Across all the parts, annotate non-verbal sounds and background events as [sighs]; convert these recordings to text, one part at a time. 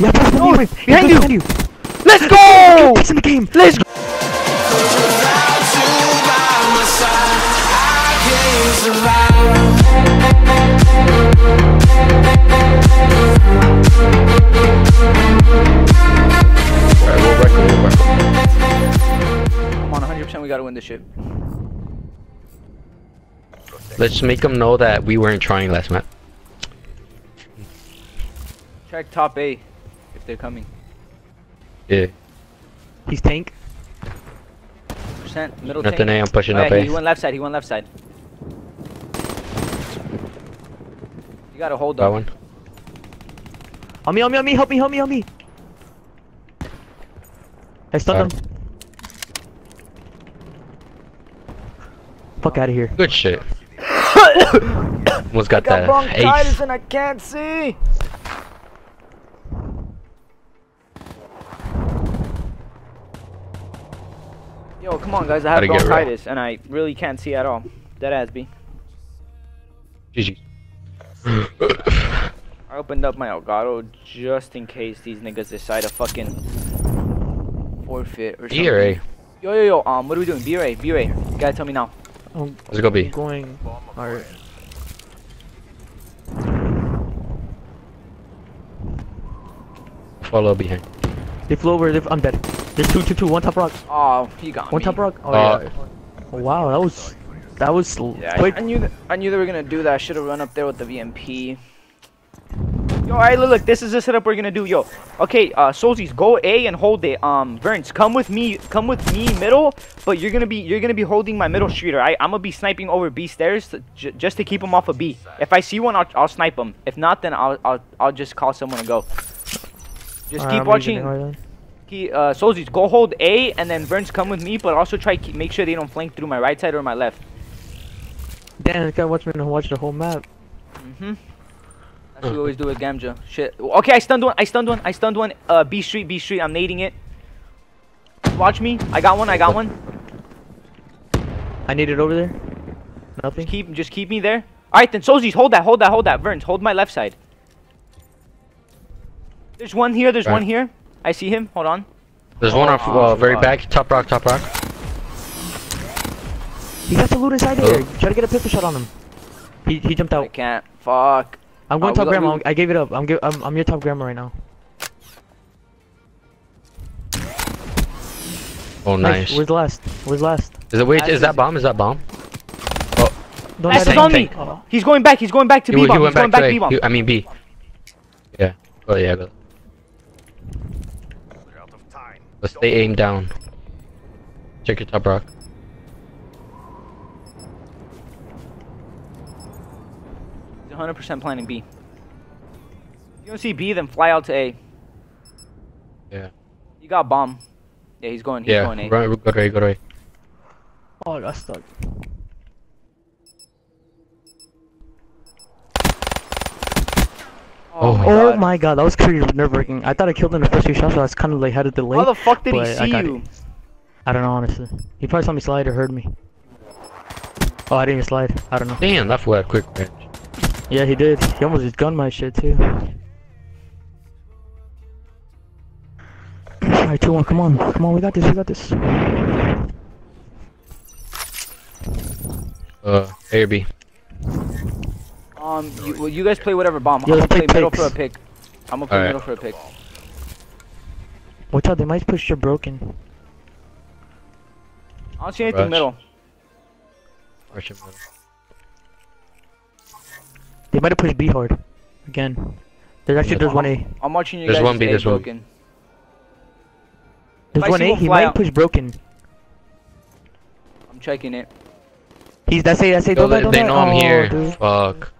Yeah, pass Oh, me, behind behind you. you. Let's go! Pass in the game. Let's go! We'll wreck 'em, we'll wreck 'em. Come on, 100% we gotta win this shit. Let's make them know that we weren't trying last map. Check top A if they're coming. Yeah. He's tank. Percent middle Nothing tank. A, I'm pushing Oh, up yeah, A. he, he went left side. He went left side. You gotta hold Got up. one. On me, on me, on me. Help me, help me, help me. I stunned Alright. him. Fuck out of here. Good shit. [coughs] Almost got got that bronchitis ace. and I can't see. Yo, come on, guys! I have Gotta get real. bronchitis and I really can't see at all. Dead ass B. GG. I opened up my Elgato just in case these niggas decide to fucking forfeit or something. Or A? Yo, yo, yo. Um, what are we doing? B or A? B or A? You gotta tell me now. I'm Let's go B. going. Alright. Follow behind. They flew over. They, I'm dead. There's two, two, two. One top rock. Oh, he got One me. top rock. Oh Uh, yeah. Wow, that was that was l- Yeah, I- quick. I knew th I knew they were gonna do that. I should have run up there with the VMP. Yo, alright, look, look, this is the setup we're gonna do. Yo, okay, uh, Solzies, go A and hold it. Um, Verns, come with me, come with me middle, but you're gonna be you're gonna be holding my middle streeter. I I'm gonna be sniping over B stairs to, j just to keep them off of B. If I see one, I'll I'll snipe them. If not, then I'll I'll I'll just call someone to go. Just Alright, keep I'm watching. Leaving it right then. He, uh, Solzies, go hold A, and then Verns come with me, but also try keep, make sure they don't flank through my right side or my left. Damn, this guy wants me to watch the whole map. Mm-hmm. That's what we always do with Gamja. Shit. Okay, I stunned one. I stunned one. I stunned one. Uh, B Street, B Street. I'm nading it. Watch me. I got one. I got one. I need it over there. Nothing. Just keep, just keep me there. All right, then Solzies, hold that, hold that, hold that. Verns, hold my left side. There's one here. There's Right. one here. I see him. Hold on. There's one off Oh, uh, very fuck. back. Top rock, top rock. He got the loot inside Oh. there. Try to get a pistol shot on him. He he jumped out. I out. can't. Fuck. I'm going Uh, we top grandma. I gave it up. I'm give, I'm I'm your top grandma right now. Oh, nice. Where's last? Where's last? Is it wait? That's Is that bomb? Is that bomb? Don't That's let on him- me. Oh. He's going back. He's going back to He, B he bomb. He's went going back back to B A. bomb. He- I mean B. Yeah. Oh yeah. Go. Let's stay aim down. Check your top rock. He's 100% planning B. If you don't see B, then fly out to A. Yeah. You got bomb. Yeah, he's going. He's Yeah. going A. Run, go to A. Go to A. Oh, I stuck. Oh my Oh God. my god, that was pretty nerve wracking. I thought I killed him in the first few shots, so I was kind of like had a delay. How the fuck did he but I see got you? it. I don't know honestly. He probably saw me slide or heard me. Oh, I didn't even slide. I don't know. Damn, that fool had quick range. Yeah, he did. He almost just gunned my shit too. [clears throat] Alright, 2 1, come on. Come on, we got this, we got this. Uh, A or B. Um, you, well, you guys play whatever bomb. Yeah, I'm gonna let's play play middle for a pick. I'm gonna play Alright. middle for a pick. Watch out, they might push your broken. I don't see anything Rush. middle. Rush him middle. They might have pushed B hard. Again. There's actually, Yeah. there's one A. I'm watching you There's guys. one B, stay there's one broken. There's one A, he might out. push broken. I'm checking it. He's, that's A, that's A, don't die, they, don't they know I'm Oh, here. dude. Fuck.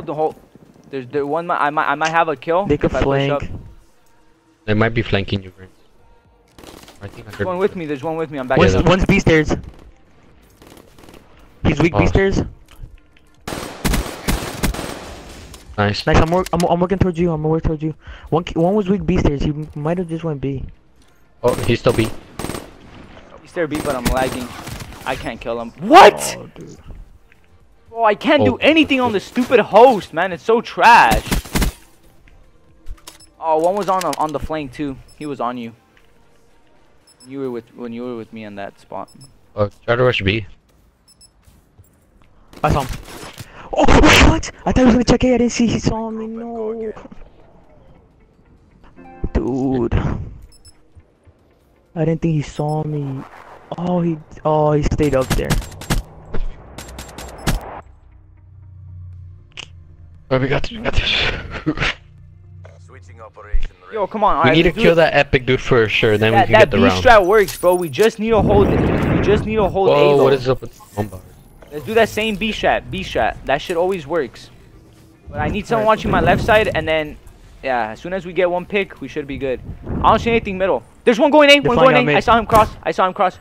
Hold the whole. There's the one. mi- I might. I might have a kill. They could if I push up. flank. They might be flanking you, Vince. I think I There's one with me. There's one with me. I'm back. One's, Yeah. one's B stairs. He's weak B Oh. stairs. Nice. Nice, I'm, work, I'm, I'm working towards you, I'm working towards you. One, one was weak B stairs, he might have just went B. Oh, he's still B. He's there B, but I'm lagging. I can't kill him. Oh, what? Oh, dude. Oh, I can't do Oh. anything on the stupid host, man. It's so trash. Oh, one was on on the flank too. He was on you. You were with when you were with me on that spot. Oh, try to rush B. I saw him. Oh, what? I thought he was gonna check A. I didn't see he saw me. No. Dude. I didn't think he saw me. Oh, he. Oh, he stayed up there. Oh, we got this. We got this. Switching operation ready. Yo, come on. we alright, need to kill it. that epic dude for sure. Then That, we can get the B round. strat works, bro. We just need to hold it. We just need to hold A. Whoa, what is up with bombard? Let's do that same B strat. B strat. That shit always works. But I need someone watching my left side, and then, yeah, as soon as we get one pick, we should be good. I don't see anything middle. There's one going A. One going A. I saw him cross. I saw him cross.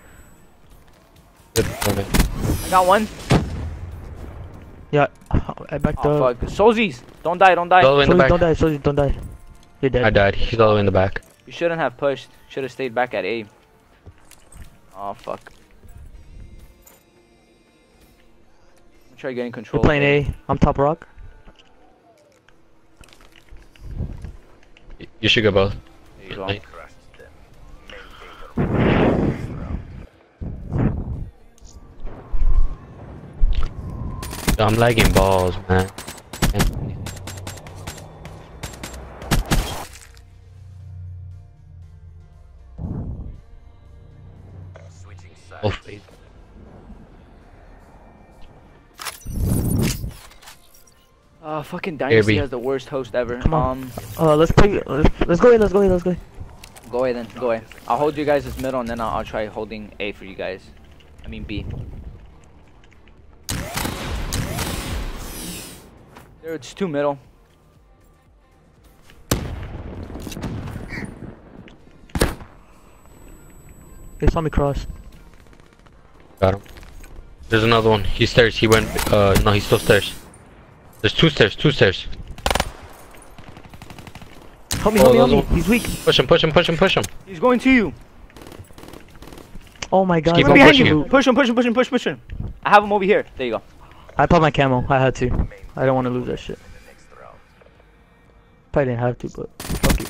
Good. I got one. Yeah. [laughs] I backed Oh up. fuck. Solzies. Don't die. Don't die. All the way the back. don't die. Soldier, don't die. You're dead. I died. He's all the way in the back. You shouldn't have pushed. Should have stayed back at A. Oh fuck. I'm try getting control. You're playing A. I'm top rock. You should go both. There you go. Right. Crushed them. Maintain the I'm lagging balls, man. Switching sides. Oh, fade. Uh, fucking Dynasty B. has the worst host ever. Come on. Um, Uh, let's play. Let's, let's go A. Let's go A. Let's go A. go away then. Go away. I'll hold you guys as middle, and then I'll, I'll try holding A for you guys. I mean B. it's two middle. They saw me cross. Got him. There's another one. He stairs. He went. Uh, no, he's still stairs. There's two stairs. Two stairs. Help me, Oh, help me, help me. one- He's weak. Push him. Push him. Push him. Push him. He's going to you. Oh my god. keep Right on behind pushing you. him. Push him. Push him. Push him. Push. Push him. I have him over here. There you go. I popped my camo. I had to. I don't want to lose that shit. In the next round. Probably didn't have to, but fuck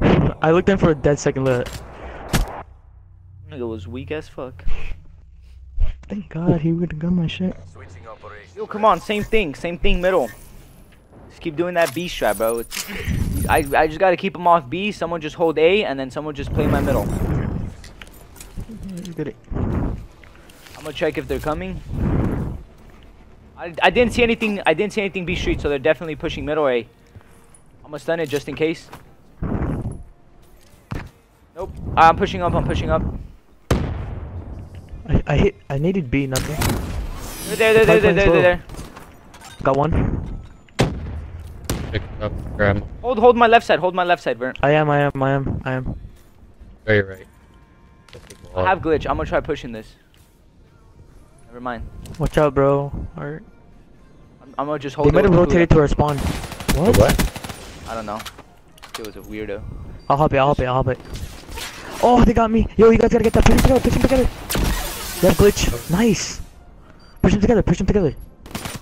it. I looked in for a dead second. Look. Nigga was weak as fuck. Thank God he would have got my shit. Yo, come on, same thing, same thing, middle. Just keep doing that B strat, bro. It's, I I just gotta keep him off B. Someone just hold A, and then someone just play my middle. You did it. I'm gonna check if they're coming. I, I didn't see anything. I didn't see anything B street, so they're definitely pushing middle A. I'm gonna stun it just in case. Nope. Ah, I'm pushing up. I'm pushing up. I, I hit. I needed B. Nothing. They're there. They're there. There. There. Got one. Pick up. Grab. Hold hold my left side. Hold my left side, Vern. I am. I am. I am. I am. Very right. I have glitch. I'm gonna try pushing this. Never mind. Watch out, bro. Alright. I'm, I'm gonna just hold. They might have rotated to our spawn. What? what? I don't know. It was a weirdo. I'll hop it. I'll hop it. I'll hop it. Oh, they got me. Yo, you guys gotta get that. Push them together. Push them together. They have glitch. Nice. Push them together. Push them together.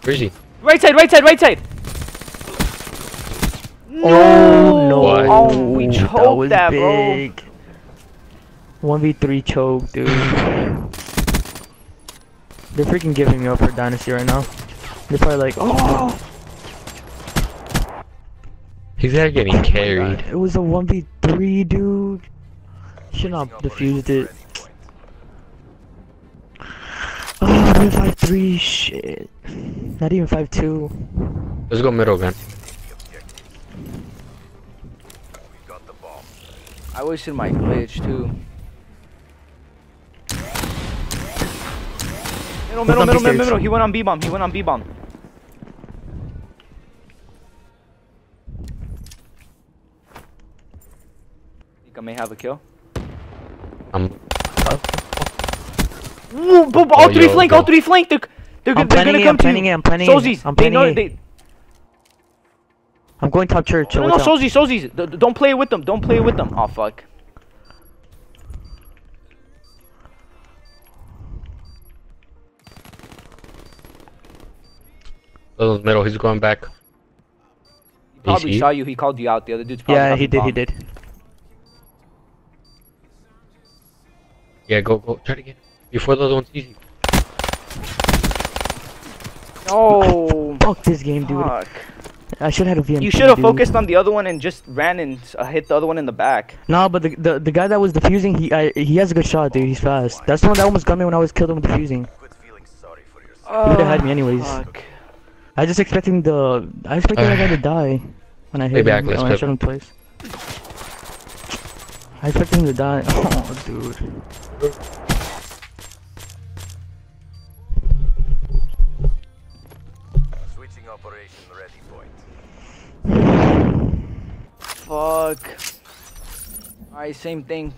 Where is he? Right side, right side, right side. Oh no! What? Oh, we that choked was that, bro. Big. One v three choke, dude. They're freaking giving me up for dynasty right now. They're probably like, oh. He's there getting oh carried. It was a one v three, dude. Should not Switching defused it. Oh, ready point. Oh, one five three, shit. Not even five two. Let's go middle again. The objective. We've got the bomb. I wasted my glitch too. Middle, middle, middle, middle, middle. He went on B bomb. He went on B bomb. Think I may have a kill. I'm. Ooh, boom, all Oh, three yo, flank, all go. three flank. They're, they're, I'm they're gonna it, come I'm to planning you. it, I'm planning it, I'm they planning know it. they. I'm going top church. So No, no, watch out. Solzies, Solzies. D- d- don't play with them. Don't play with them. Oh fuck. Little middle. He's going back. He probably see? saw you. He called you out. The other dude's probably Yeah, got he the did. He did. Yeah, go go. Try to get before those ones easy. No. [laughs] Fuck this game, dude. Fuck. I should have had a VMP. You should have focused on the other one and just ran and uh, hit the other one in the back. No, but the, the the guy that was defusing, he I, he has a good shot, dude. He's fast. That's the one that almost got me when I was killed him with defusing. Quit feeling sorry for yourself. Oh, would've had me anyways. Fuck. I just expecting the I expected that guy to die when I hit Play back, him. let's I shot him twice. I expected him to die. [laughs] Oh, dude. Switching operation ready point. Fuck. Alright, same thing.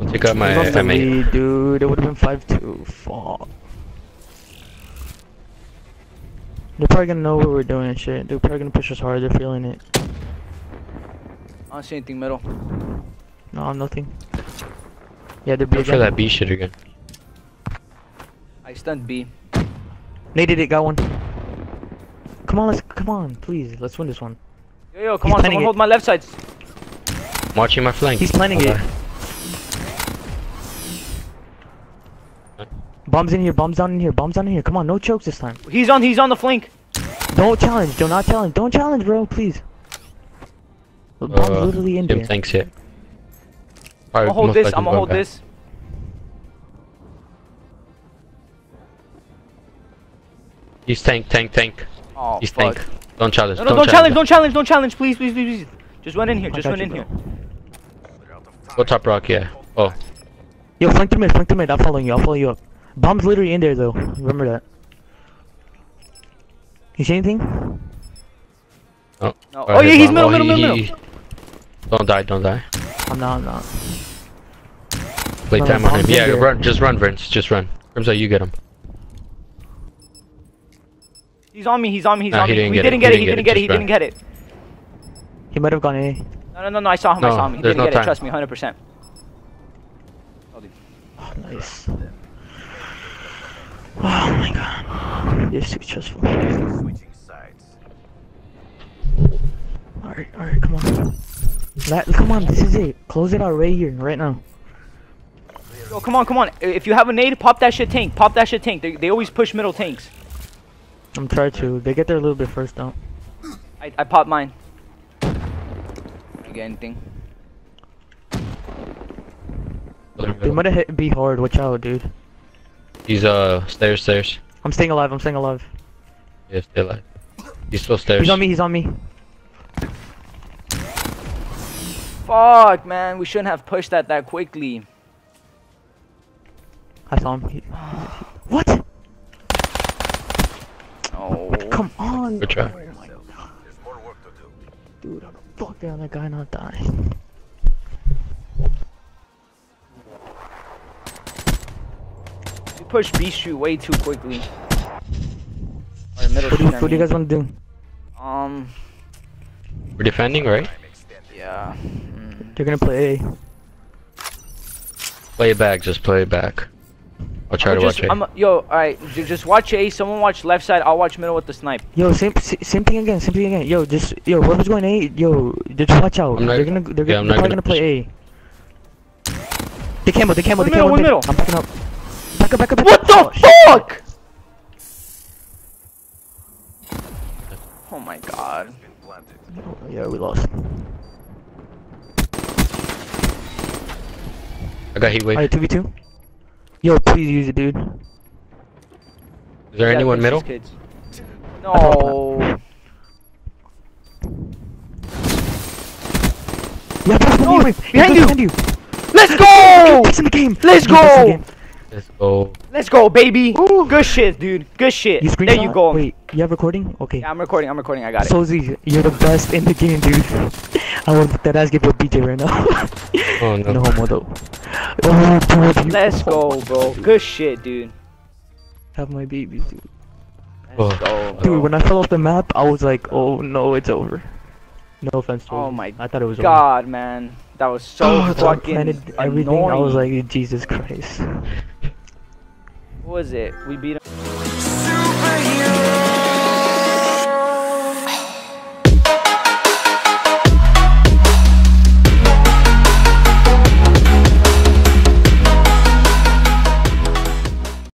I'll take out my I lost the FMA. lead, dude. It would have been five two. Fuck. They're probably gonna know what we're doing and shit. They're probably gonna push us hard. They're feeling it. I don't see anything middle. No, nothing. Yeah, they're big. Look for that B shit again. I stunned B. Naded it. Got one. Come on, let's come on, please. Let's win this one. Yo, yo, come He's on, someone it. hold my left side. I'm watching my flank. He's planning it. Bombs in here. Bombs down in here. Bombs down in here. Come on, no chokes this time. He's on, he's on the flank. Don't challenge. Do not challenge. Don't challenge, bro. Please. The bomb's Uh, literally in Jim there. thanks it. I'm gonna hold this, I'm gonna hold this. He's tank, tank, tank. Oh, He's fuck. tank. Don't challenge. No, no, don't challenge, don't challenge, don't challenge, please, please, please, please. Just run in here, I just run you, in bro. here. Go top rock, yeah. Oh, Yo, flank to mid. Flank to mid. I'm following you. I'll follow you up. Bomb's literally in there, though. Remember that. You see anything? Oh. no. No. Oh, yeah, he's middle, Oh, middle, he- middle, he- middle. Don't die, don't die. I'm not. I'm not. Play time on him. Yeah, there. run, just run, Vince. Just run. Crimson, you get him. He's on me, he's on me, he's Nah, on he me. didn't We get it, didn't get it, didn't he didn't get it, he didn't get it. He might have gone A. No, no, no, no, I saw him, I saw him. He didn't no get it, trust me, 100%. Oh, nice. Oh my god. This is too stressful. Alright, alright, come on. La come on, this is it. Close it out right here, right now. Yo, come on, come on. If you have a nade, pop that shit tank. Pop that shit tank. They, they always push middle tanks. I'm trying to. They get there a little bit first, though. I, I popped mine. Didn't get anything. They might have hit B hard. Watch out, dude. He's uh stairs, stairs. I'm staying alive. I'm staying alive. Yeah, stay alive. He's still stairs. He's on me. He's on me. Fuck, man. We shouldn't have pushed that that quickly. I saw him. He- [sighs] what? Oh. Come on. Good try. There's more work to do. Dude, how the fuck did that guy not die? Pushed B shoot way too quickly. Or middle What do, you, what do you guys want to do? Um, We're defending, right? Yeah. Mm. They're gonna play A. Play it back, just play it back. I'll try I'ma just, watch it. I'm, yo, alright, just watch A. Someone watch left side. I'll watch middle with the snipe. Yo, same same thing again. Same thing again. Yo, just yo, whoever's going A, yo, just watch out. I'm not- they're gonna they're, yeah, gonna, I'm they're not probably gonna gonna play A. They camo, they camo, One they camo. middle, middle. I'm backing up. Back up, back up, back What up. the Oh, shit. fuck? Oh my god. Oh, yeah, we lost. I got heat wave. Alright, 2v2. Yo, please use it, dude. Is there Yeah, anyone middle? Kids. No. Yeah, pass the No, knee wave. behind you. Behind you. Let's go! Pace in the game. Let's Yeah, the go! Game. Let's go. Let's go, baby. Good shit, dude. Good shit. You there you go. Wait, you have recording? Okay. Yeah, I'm recording. I'm recording. I got it. Sozi, you're the best in the game, dude. [laughs] I want that ass give you a BJ right now. Oh no. [laughs] no homo though. Oh, dude, Let's go, bro. Good shit, dude. have my babies, dude. Let's Oh. go, bro. Dude, when I fell off the map, I was like, oh no, it's over. No offense. To oh Sozi. my I thought it was God, man. That was so. Oh, fucking planted everything. annoying. I was like, Jesus Christ. Was it? We beat him.